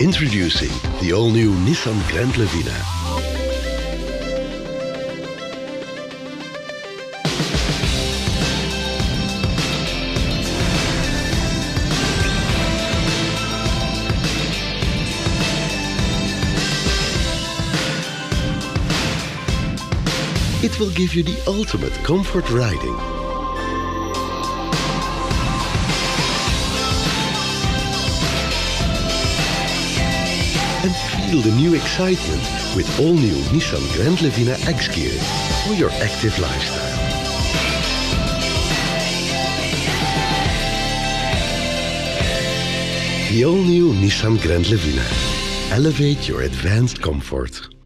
Introducing the all-new Nissan Grand Livina. It will give you the ultimate comfort riding. Feel the new excitement with all-new Nissan Grand Livina X-Gear for your active lifestyle. The all-new Nissan Grand Livina. Elevate your advanced comfort.